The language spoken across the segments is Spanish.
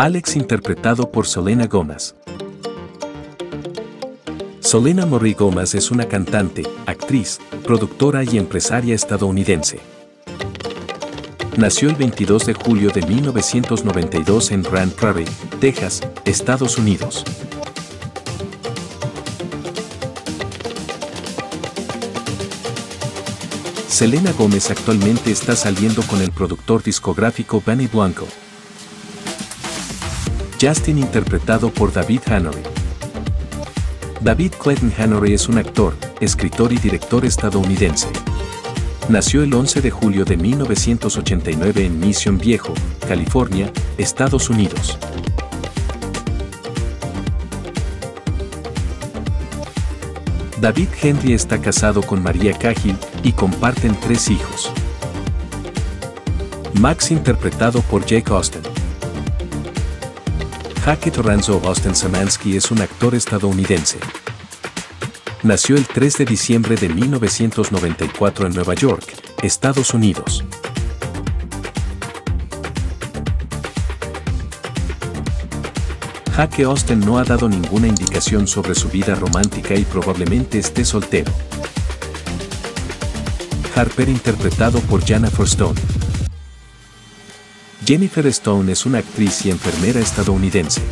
Alex interpretado por Selena Gomez. Selena Marie Gomez es una cantante, actriz, productora y empresaria estadounidense. Nació el 22 de julio de 1992 en Grand Prairie, Texas, Estados Unidos. Selena Gómez actualmente está saliendo con el productor discográfico Benny Blanco. Justin interpretado por David Hannery. David Clayton Hannery es un actor, escritor y director estadounidense. Nació el 11 de julio de 1989 en Mission Viejo, California, Estados Unidos. David Henry está casado con María Cahill y comparten tres hijos. Max interpretado por Jake Austen. Hackett Ranzo Austin Samansky es un actor estadounidense. Nació el 3 de diciembre de 1994 en Nueva York, Estados Unidos. Jaque Austin no ha dado ninguna indicación sobre su vida romántica y probablemente esté soltero. Harper interpretado por Jennifer Stone. Jennifer Stone es una actriz y enfermera estadounidense.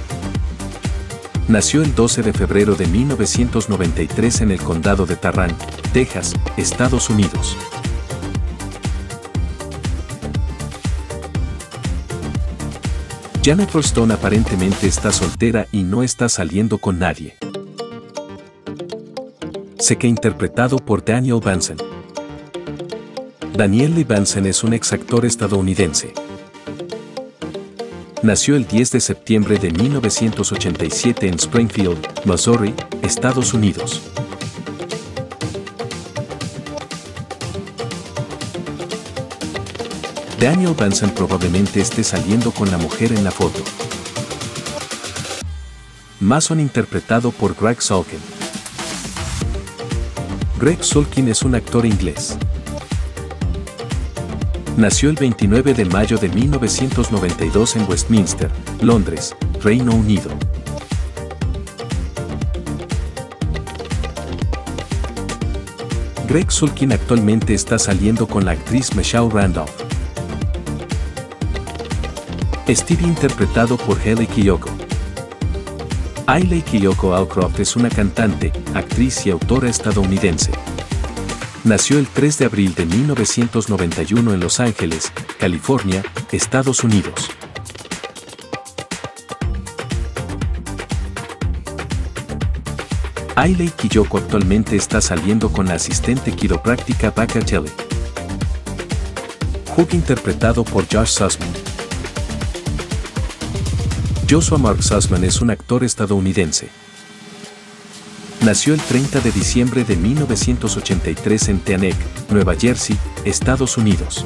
Nació el 12 de febrero de 1993 en el condado de Tarrant, Texas, Estados Unidos. Jennifer Stone aparentemente está soltera y no está saliendo con nadie. Sé que interpretado por Daniel Benson. Daniel Lee es un ex actor estadounidense. Nació el 10 de septiembre de 1987 en Springfield, Missouri, Estados Unidos. Daniel Benson probablemente esté saliendo con la mujer en la foto. Mason interpretado por Greg Sulkin. Greg Sulkin es un actor inglés. Nació el 29 de mayo de 1992 en Westminster, Londres, Reino Unido. Greg Sulkin actualmente está saliendo con la actriz Michelle Randolph. Stevie interpretado por Haley Kiyoko. Hailey Kiyoko Alcroft es una cantante, actriz y autora estadounidense. Nació el 3 de abril de 1991 en Los Ángeles, California, Estados Unidos. Ailey Kiyoko actualmente está saliendo con la asistente quiropráctica Becca Kelly. Hook interpretado por Josh Sussman. Joshua Mark Sussman es un actor estadounidense. Nació el 30 de diciembre de 1983 en Teaneck, Nueva Jersey, Estados Unidos.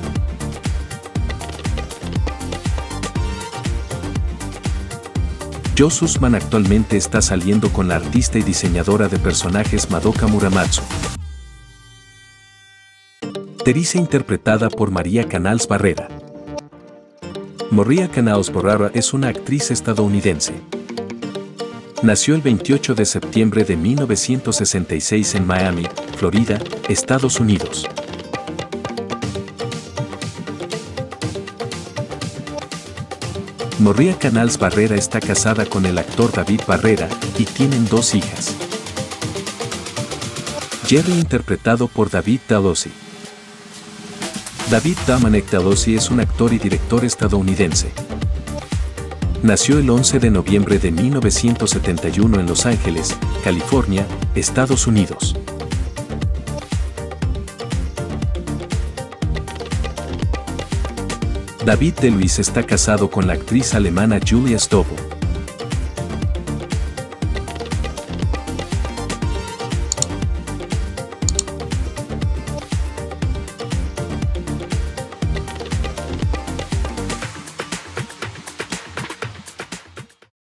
Joe Sussman actualmente está saliendo con la artista y diseñadora de personajes Madoka Muramatsu. Teresa interpretada por María Canals Barrera. María Canals Barrera es una actriz estadounidense. Nació el 28 de septiembre de 1966 en Miami, Florida, Estados Unidos. María Canals Barrera está casada con el actor David Barrera y tienen dos hijas. Jerry interpretado por David Dalossi. David Dominic Dalossi es un actor y director estadounidense. Nació el 11 de noviembre de 1971 en Los Ángeles, California, Estados Unidos. David de Luis está casado con la actriz alemana Julia Stobel.